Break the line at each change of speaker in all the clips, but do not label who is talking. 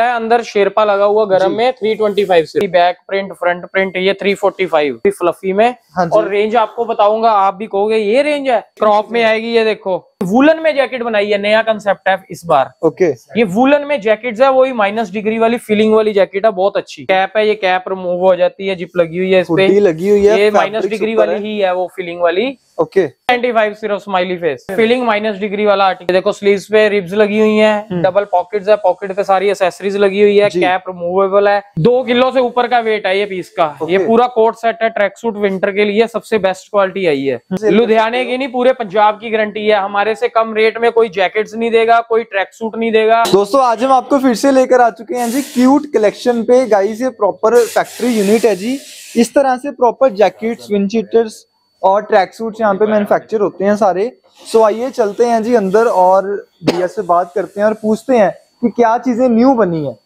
है अंदर शेरपा लगा हुआ गरम में 325 से। बैक प्रिंट फ्रंट प्रिंट ये 345 फ्लफी में।
हाँ
और रेंज आपको बताऊँगा आप भी कहोगे ये रेंज है। क्रॉप में आएगी ये देखो। वूलन में जैकेट बनाई है नया कंसेप्ट है इस बार।
Okay okay.
ये वूलन में जैकेट्स है वही माइनस डिग्री वाली फीलिंग वाली जैकेट है बहुत अच्छी। कैप है ये कैप रिमूव हो जाती है जिप लगी हुई है इस पे।
लगी हुई है
ये माइनस डिग्री वाली
है।
ही वो फीलिंग वाली।
ओके
95 सिर्फ़ smiley face feeling minus degree वाला आर्टिकल देखो स्लीव्स पे रिब्स लगी हुई हैं डबल पॉकेट्स है पॉकेट पे सारी एसेसरीज लगी हुई है कैप रिमूवेबल है। दो किलो से ऊपर का वेट है ये पीस का। ये पूरा कोट सेट है ट्रैक सूट विंटर के लिए सबसे बेस्ट क्वालिटी आई है लुधियाने की नहीं पूरे पंजाब की गारंटी है हमारे से कम रेट में कोई जैकेट्स नहीं देगा, कोई ट्रैक सूट नहीं देगा।
दोस्तों, आज हम आपको फिर से लेकर आ चुके हैं जी क्यूट कलेक्शन पे। गाइस ये प्रॉपर फैक्ट्री यूनिट है जी। इस तरह से प्रॉपर जैकेट्स विंडशीटर्स और ट्रैक सूट्स यहाँ पे मैन्युफैक्चर होते हैं सारे। सो आइए चलते हैं जी अंदर और भैया से बात करते हैं और पूछते हैं कि क्या चीज़ें न्यू बनी है।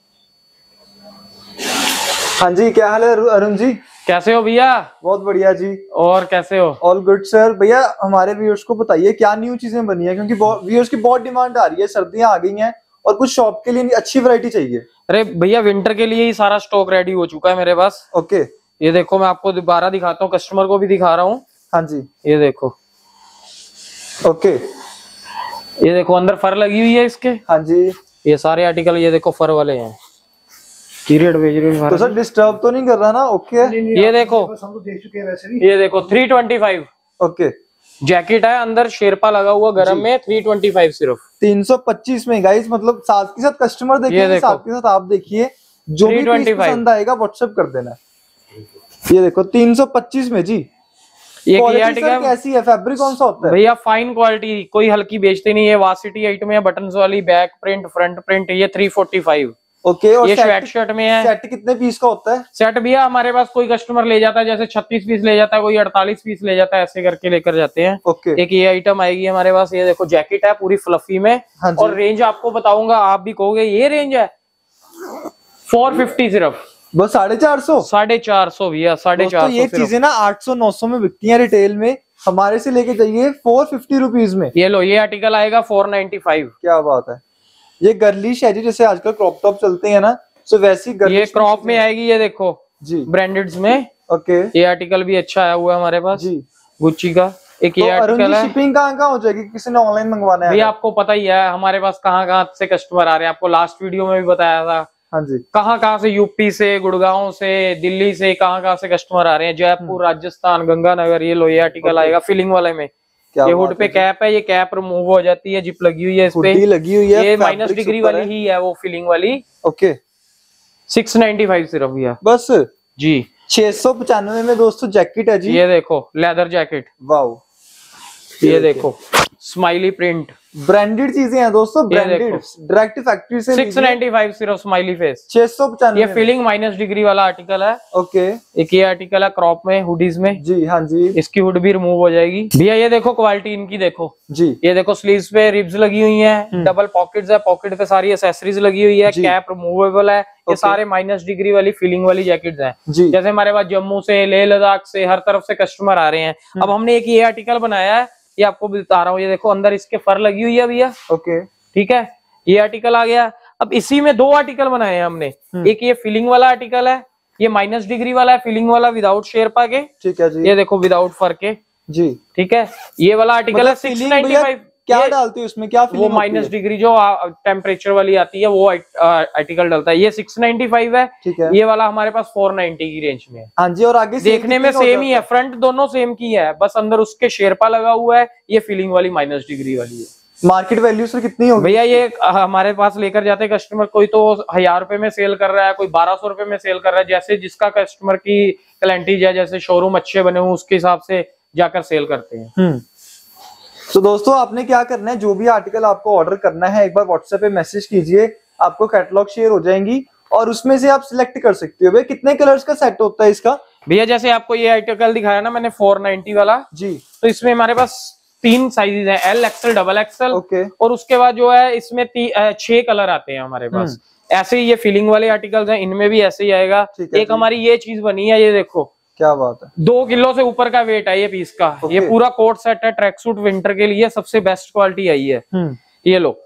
हाँ जी, क्या हाल है अरुण जी?
कैसे हो भैया?
बहुत बढ़िया जी।
और कैसे हो?
ऑल गुड सर भैया हमारे व्यूअर्स को बताइए क्या न्यू चीज़ें बनी है? क्योंकि व्यूअर्स की बहुत डिमांड आ रही है सर्दियाँ आ गई हैं और कुछ शॉप के लिए अच्छी वैरायटी चाहिए।
अरे भैया विंटर के लिए ही सारा स्टॉक रेडी हो चुका है मेरे पास।
ओके
ये देखो मैं आपको दोबारा दिखाता हूँ कस्टमर को भी दिखा रहा हूँ।
हाँ जी।
ये देखो।
ओके
ये देखो अंदर फर लगी हुई है इसके।
हाँ जी।
ये सारे आर्टिकल ये देखो फर वाले हैं। पीरियड वेजरीन
तो सर डिस्टर्ब तो नहीं कर रहा ना? ओके
ये देखो।
लोग देख चुके हैं वैसे भी।
ये देखो 325
ओके
जैकेट है अंदर शेरपा लगा हुआ गरम में 325 सिर्फ़।
325 में गाइस मतलब साथ के साथ कस्टमर देखिए साथ के साथ आप देखिए जो भी पीस
325
पसंद आएगा व्हाट्सएप कर देना। ये देखो 325 में जी।
ये
कैसी है? फैब्रिक कौन सा होता है?
भैया फाइन क्वालिटी कोई हल्की बेचते नहीं है। वासिटी आइटम है बटन वाली बैक प्रिंट फ्रंट प्रिंट ये 345
ओके और
ये
सेट
स्वेट शर्ट में है।
सेट कितने पीस का होता है?
सेट भैया हमारे पास कोई कस्टमर ले जाता है जैसे 36 पीस ले जाता है कोई 48 पीस ले जाता है ऐसे करके लेकर जाते हैं।
ओके
एक ये आइटम आएगी हमारे पास ये देखो जैकेट है पूरी फ्लफी में।
हाँ
और रेंज आपको बताऊँगा आप भी कहोगे ये रेंज है। फोर फिफ्टी सिर्फ़।
बस साढ़े चार सौ?
साढ़े चार सौ भैया साढ़े चार
ये चीज़ें ना आठ सौ नौ सौ में बिकती हैं रिटेल में। हमारे से लेके जाइए फोर फिफ्टी रुपीज़ में।
ये लो ये आर्टिकल आएगा फोर नाइनटी फाइव
क्या बात है। ये गर्लिश है जी जैसे आजकल क्रॉप टॉप चलते हैं ना सो वैसी
ये क्रॉप में आएगी ये देखो
जी।
ब्रांडेड में।
ओके
ये आर्टिकल भी अच्छा आया हुआ है हमारे पास।
जी।
गुच्ची का। एक
तो
ये आर्टिकल है।
शिपिंग कहाँ कहाँ हो जाएगी? किसी ने ऑनलाइन मंगवाना है
भैया आपको पता ही है हमारे पास कहाँ कहाँ से कस्टमर आ रहे हैं। आपको लास्ट वीडियो में भी बताया था।
हाँ जी।
कहाँ कहाँ से यूपी से गुड़गांव से दिल्ली से कहाँ कहाँ से कस्टमर आ रहे हैं? जयपुर राजस्थान गंगानगर ये लो ये आर्टिकल आएगा फिलिंग वाले में। ये हुड पे कैप है ये कैप रिमूव हो जाती है जिप लगी हुई है इस पे।
लगी हुई है
ये माइनस डिग्री वाली
ही।
है वो फिलिंग वाली।
ओके
सिक्स नाइनटी फाइव सिर्फ़ भैया।
बस।
जी।
छह सौ पचानवे में दोस्तों जैकेट है जी।
ये देखो लेदर जैकेट
वाओ
ये देखो। स्माइली प्रिंट
ब्रांडेड चीज़ें हैं दोस्तों ब्रांडेड डायरेक्ट फैक्ट्री से
सिक्स नाइनटी फाइव सिर्फ़ स्माइली फेस
छह सौ
ये
पचानवे
फीलिंग माइनस डिग्री वाला आर्टिकल है।
ओके।
एक ये आर्टिकल है क्रॉप में हुडीज में।
जी हाँ जी।
इसकी हुड भी रिमूव हो जाएगी। भैया ये देखो क्वालिटी इनकी देखो।
जी।
ये देखो स्लीव्स पे रिब्स लगी हुई है डबल पॉकेट है पॉकेट पे सारी एसेसरीज लगी हुई है
हम्म।
कैप रिमूवेबल है ये. सारे माइनस डिग्री वाली फीलिंग वाली जैकेट्स हैं। जैसे हमारे पास जम्मू से लेह लद्दाख से हर तरफ़ से कस्टमर आ रहे हैं।
हम्म।
अब हमने एक ये आर्टिकल बनाया है ये आपको बता रहा हूँ ये देखो अंदर इसके फर लगी हुई है भैया।
ओके।
ठीक है? ये आर्टिकल आ गया। अब इसी में दो आर्टिकल बनाए हैं हमने।
हम्म।
एक ये फिलिंग वाला आर्टिकल है ये माइनस डिग्री वाला है फिलिंग वाला विदाउट शेरपा के
ठीक है जी।
ये देखो विदाउट फर के।
जी।
ठीक है? ये वाला आर्टिकल
मतलब
है
सिक्स
नाइनटी फाइव
क्या डालती है उसमें? क्या
वो माइनस डिग्री जो टेम्परेचर वाली आती है वो आर्टिकल डलता है। ये 695 है।
ठीक है।
ये वाला हमारे पास 490 की रेंज में है।
हाँ जी और आगे
देखने में सेम ही है फ्रंट दोनों सेम की है। बस अंदर उसके शेरपा लगा हुआ है। ये फीलिंग वाली माइनस डिग्री वाली है।
मार्केट वैल्यू सर कितनी होगी?
भैया ये हमारे पास लेकर जाते हैं कस्टमर कोई तो हज़ार रुपए में सेल कर रहा है कोई बारह सौ रुपए में सेल कर रहा है। जैसे जिसका कस्टमर की क्लैंटीज है जैसे शोरूम अच्छे बने हुए उसके हिसाब से जाकर सेल करते हैं।
हम्म तो दोस्तों आपने क्या करना है? जो भी आर्टिकल आपको ऑर्डर करना है एक बार व्हाट्सएप पे मैसेज कीजिए आपको कैटलॉग शेयर हो जाएँगी और उसमें से आप सिलेक्ट कर सकते हो। भाई कितने कलर्स का सेट होता है इसका?
भैया जैसे आपको ये आर्टिकल दिखाया ना मैंने 490 वाला
जी।
तो इसमें हमारे पास तीन साइजेस हैं L XL double XL
okay
और उसके बाद जो है इसमें छह कलर आते हैं हमारे पास। ऐसे ही ये फिलिंग वाले आर्टिकल्स हैं इनमें भी ऐसे ही आएगा। एक हमारी ये चीज़ बनी है ये देखो।
क्या बात है?
दो किलो से ऊपर का वेट है ये पीस का।
Okay.
ये पूरा कोट सेट है ट्रैक सूट विंटर के लिए सबसे बेस्ट क्वालिटी आई है
हम्म।
ये लो।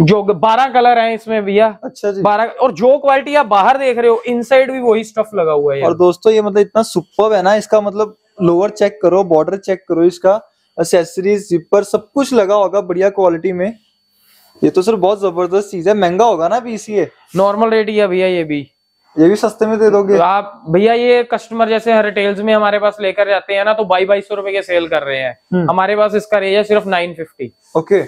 जो बारह कलर हैं इसमें भैया।
अच्छा जी।
बारह और जो क्वालिटी आप बाहर देख रहे हो इनसाइड भी वही स्टफ़ लगा हुआ है
और दोस्तों ये मतलब इतना सुपर है ना इसका मतलब लोअर चेक करो बॉर्डर चेक करो इसका एसेसरीज जिपर सब कुछ लगा होगा बढ़िया क्वालिटी में। ये तो सर बहुत ज़बरदस्त चीज़ है महँगा होगा ना पीसीए
नॉर्मल रेट ही है भैया ये भी।
ये भी सस्ते में दे दोगे?
तो आप भैया ये कस्टमर जैसे रिटेल्स में हमारे पास लेकर जाते हैं ना तो बाई बाईस सौ रुपए के सेल कर रहे हैं।
हम्म।
हमारे पास इसका रेंज है सिर्फ़ नाइन फिफ्टी
ओके।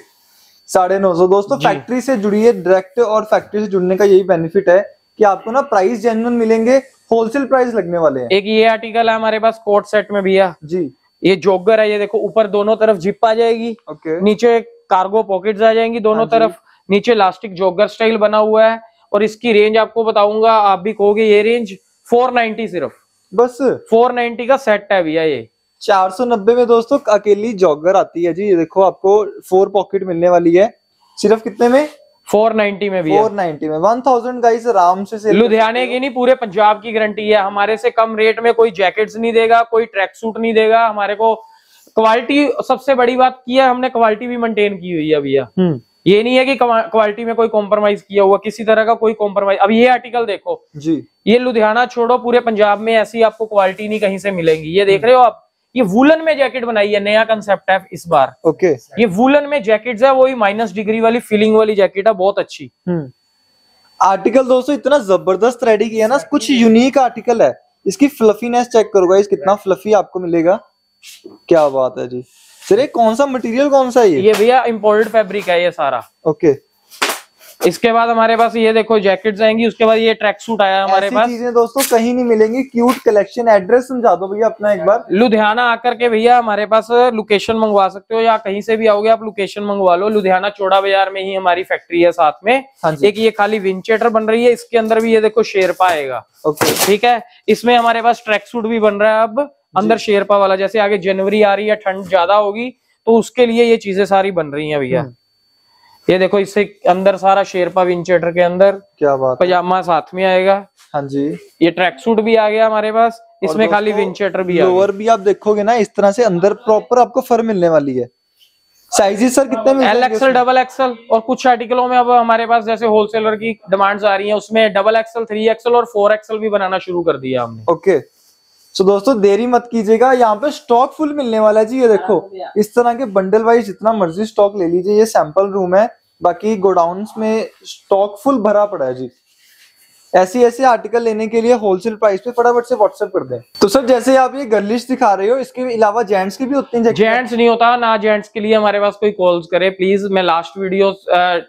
साढ़े नौ सौ। दोस्तों फैक्ट्री से जुड़िए डायरेक्ट और फैक्ट्री से जुड़ने का यही बेनिफिट है कि आपको ना प्राइस जेन्युइन मिलेंगे होलसेल प्राइस लगने वाले हैं।
एक ये आर्टिकल है हमारे पास कोट सेट में भैया।
जी।
ये जोगर है ये देखो ऊपर दोनों तरफ़ जिप आ जाएगी।
ओके।
नीचे कार्गो पॉकेट्स आ जाएँगी दोनों
हाँ
तरफ़। नीचे इलास्टिक जोगर स्टाइल बना हुआ है। और इसकी रेंज आपको बताऊँगा आप भी कहोगे ये रेंज 490 सिर्फ़।
बस।
490 का सेट है भैया ये।
490 में दोस्तों अकेली जॉगर आती है जी ये देखो आपको फोर पॉकेट मिलने वाली है। सिर्फ़ कितने में?
490 में भैया।
490 में। 1000 गाइस आराम से कर
लुधियाने की नहीं पूरे पंजाब की गारंटी है। हमारे से कम रेट में कोई जैकेट्स नहीं देगा कोई ट्रैक सूट नहीं देगा। हमारे को क्वालिटी सबसे बड़ी बात की है हमने क्वालिटी भी मेंटेन की हुई है भैया।
हम्म।
ये नहीं है कि क्वालिटी में कोई कॉम्प्रोमाइज किया हुआ किसी तरह का कोई कॉम्प्रोमाइज अब ये आर्टिकल देखो।
जी।
ये लुधियाना छोड़ो पूरे पंजाब में ऐसी आपको क्वालिटी नहीं कहीं से मिलेंगी। ये देख रहे हो आप ये वुलन में जैकेट बनाई है नया कंसेप्ट है इस बार।
ओके।
ये वुलन में जैकेट है वही माइनस डिग्री वाली फीलिंग वाली जैकेट है बहुत अच्छी।
हम्म। आर्टिकल दोस्तों इतना ज़बरदस्त रेडी किया ना कुछ यूनिक आर्टिकल है। इसकी फ्लफीनेस चेक करो गाइस कितना फ्लफी आपको मिलेगा। क्या बात है जी। सर ये कौन सा मटेरियल कौन सा है ये?
ये भैया इम्पोर्टेड फैब्रिक है ये सारा।
ओके
इसके बाद हमारे पास ये देखो जैकेट्स आएँगी उसके बाद ये ट्रैक सूट आया हमारे पास।
चीज़ें दोस्तों कहीं नहीं मिलेंगी क्यूट कलेक्शन एड्रेस समझा दो भैया अपना एक बार।
लुधियाना आकर के भैया हमारे पास लोकेशन मंगवा सकते हो या कहीं से भी आओगे आप लोकेशन मंगवा लो। लुधियाना चौड़ा बाज़ार में ही हमारी फैक्ट्री है साथ में।
हाँ
एक ये खाली विंचेटर बन रही है इसके अंदर भी ये देखो शेरपा आएगा।
ओके
ठीक है? इसमें हमारे पास ट्रैक सूट भी बन रहा है अब। अंदर शेरपा वाला जैसे आगे जनवरी आ रही है ठंड ज़्यादा होगी तो उसके लिए ये चीज़ें सारी बन रही हैं भैया।
हम्म।
ये देखो इससे अंदर सारा शेरपा विंचेटर के अंदर
क्या बात
पजामा साथ में आएगा।
हाँ जी।
ये ट्रैक सूट भी आ गया हमारे पास इसमें खाली विंचेटर भी
लोअर भी आप देखोगे ना इस तरह से अंदर प्रॉपर आपको फर मिलने वाली है। साइजेस सर कितने मिल
एल एक्सएल डबल एक्सएल और कुछ आर्टिकलों में अब हमारे पास जैसे होलसेलर की डिमांड्स आ रही हैं उसमें डबल एक्सएल थ्री एक्सएल और फोर एक्सएल भी बनाना शुरू कर दिया हमने।
ओके सो दोस्तों देरी मत कीजिएगा। यहाँ पे स्टॉक फुल मिलने वाला है जी ये देखो। इस तरह के बंडल वाइज जितना मर्ज़ी स्टॉक ले लीजिए ये सैंपल रूम है। बाकी गोडाउन में स्टॉक फुल भरा पड़ा है जी। ऐसी ऐसे आर्टिकल लेने के लिए होलसेल प्राइस पे फटाफट से व्हाट्सएप कर दें। तो सर, जैसे आप ये गर्लिश दिखा रहे हो, इसके अलावा जेंट्स की भी होती हैं
जेंट्स नहीं होता, ना जेंट्स के लिए हमारे पास कोई कॉल्स करे। प्लीज़ मैं लास्ट वीडियो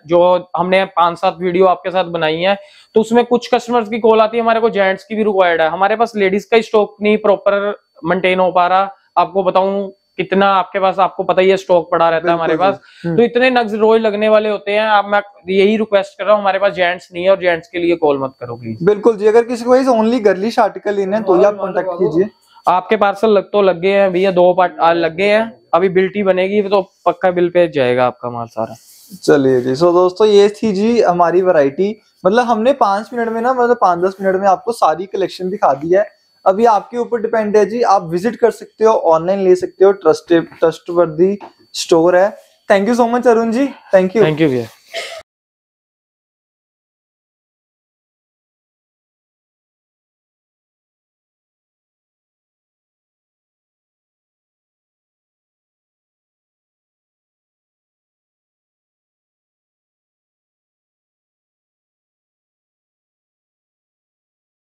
जो हमने पाँच सात वीडियो आपके साथ बनाई है तो उसमें कुछ कस्टमर्स की कॉल आती है, हमारे को जेंट्स की भी रिक्वायर्ड है। हमारे पास लेडीज़ का स्टॉक नहीं प्रॉपर मेंटेन हो पा रहा। आपको बताऊँ कितना आपके पास आपको पता ही है स्टॉक पड़ा रहता है हमारे पास। तो इतने नग्स रोज लगने वाले होते हैं आप मैं यही रिक्वेस्ट कर रहा हूँ हमारे पास जेंट्स नहीं है और जेंट्स के लिए कॉल मत करो प्लीज़
बिल्कुल जी अगर किसी को ओनली गर्लिश आर्टिकल लेना है तो आप कॉन्टेक्ट कीजिए।
आपके पार्सल लग तो लग गए हैं भैया दो पार्ट लग गए हैं। अभी बिल्टी बनेगी तो पक्का बिल पे जाएगा आपका माल सारा।
चलिए जी सो दोस्तों ये थी जी हमारी वैरायटी मतलब हमने पाँच मिनट में ना मतलब पाँच दस मिनट में आपको सारी कलेक्शन दिखा दी है। अभी आपके ऊपर डिपेंड है जी, आप विज़िट कर सकते हो ऑनलाइन ले सकते हो ट्रस्ट ट्रस्ट स्टोर है। Thank you so much Arun ji thank you
thank you भैया